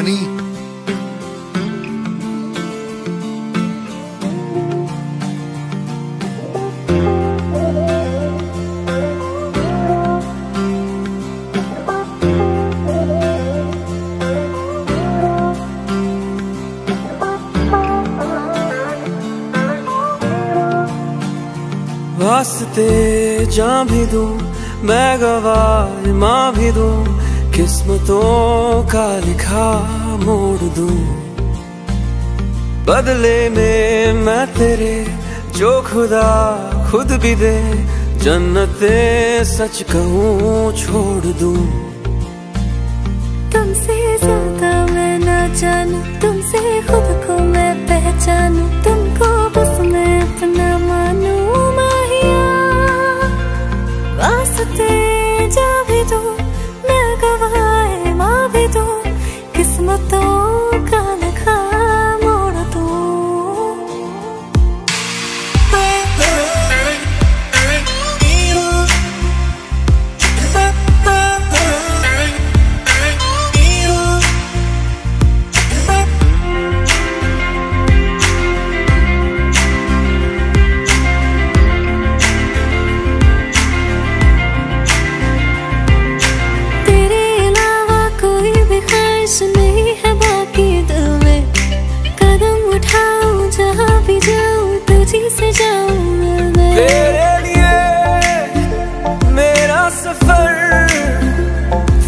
ध्वनि वास्ते जा भी दूँ मैं गवाह माँ भी दूँ। किस्मतों का लिखा मोड़ दूँ। बदले में मैं तेरे जो खुदा खुद भी दे, जन्नते सच कहूँ छोड़ दूँ। तुमसे ज़्यादा मैं ना जानू, तुमसे खुद को मैं पहचानू तुमको भी नहीं है बाकी दिल में। कदम उठाऊं जहाँ भी जाऊँ तुझी से जाऊँ मैं। तेरे लिए मेरा सफ़र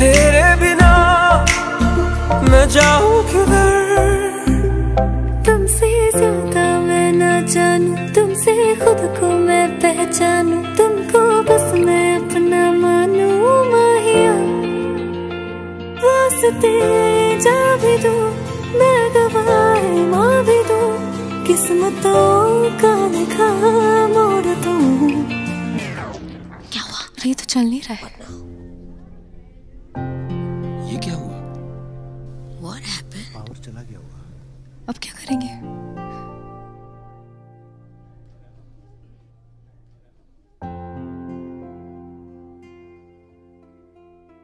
तेरे बिना मैं जाऊँ किधर? तुमसे ज़्यादा मैं ना जानू तुमसे खुद को मैं पहचानू तुमको बस मैं अपना मानू माहिया। वास्ते भी दो मैं गवाए माँ भी दो। किस्मतों का लिखा मोड़ दो। क्या हुआ? ये तो चल नहीं रहा है। ये क्या हुआ? What happened? पावर चला गया होगा अब क्या करेंगे?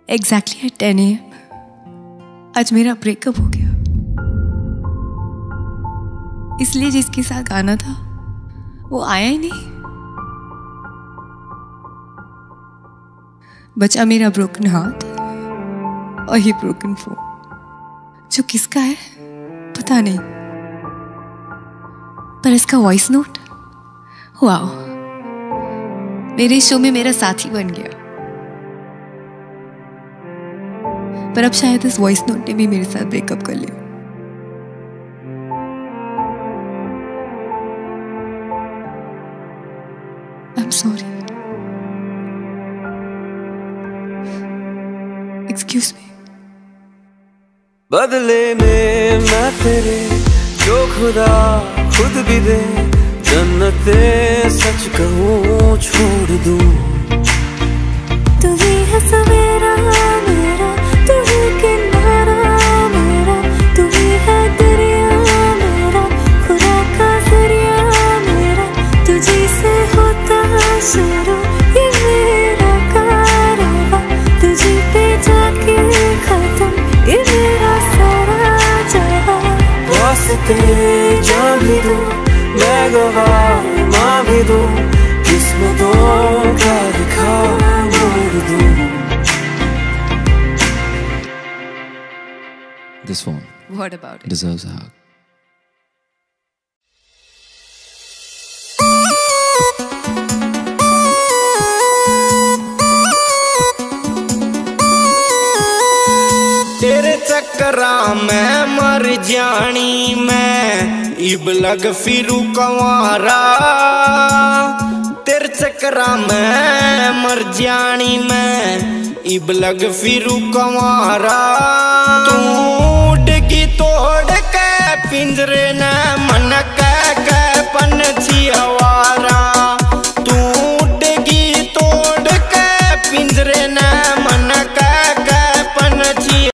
एग्जैक्टली एट टेन ए आज मेरा ब्रेकअप हो गया। इसलिए जिसके साथ आना था, वो आया ही नहीं। बचा मेरा ब्रोकन हाथ और ये ब्रोकन फ़ोन जो किसका है, पता नहीं। पर इसका वॉइस नोट वाओ मेरे शो में मेरा साथी बन गया। पर अब शायद इस वॉइस नोट ने भी मेरे साथ ब्रेकअप कर लिया। I am sorry excuse me बदले में मैं तेरे जो खुदा खुद भी दे जन्नते सच कहूँ छोड़ दूँ। तू ही है वास्ते जा भी दूँ मैं गवाह माँ भी दूँ किस्मतों का लिखा मोड़ दूँ This one What about it? deserves a hug. तेरे मैं मर जानी, मैं इबलग फिरू कंवारा। तेरे चकरा मैं मर जानी, मैं इबलग फिरू कंवारा। तू डिगी तोड़ के पिंजरे न